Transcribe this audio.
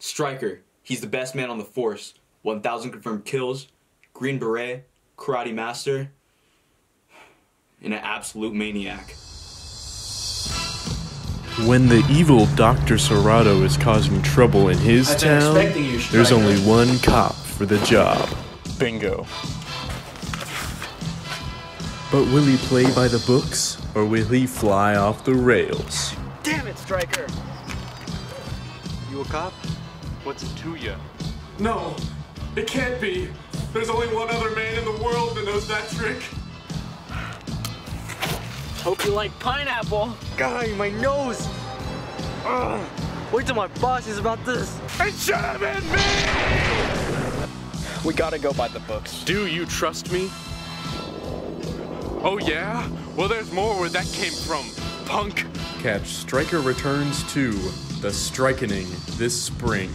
Striker, he's the best man on the force. 1,000 confirmed kills, Green Beret, Karate Master, and an absolute maniac. When the evil Dr. Serrato is causing trouble in his town, you, there's only one cop for the job. Bingo. But will he play by the books, or will he fly off the rails? Damn it, Striker! You a cop? What's it to you? No, it can't be. There's only one other man in the world that knows that trick. Hope you like pineapple. Guy, my nose! Ugh. Wait till my boss is about this. It should have been me! We gotta go by the books. Do you trust me? Oh yeah? Well, there's more where that came from, punk. Catch Striker Returns to The Strikening, this spring.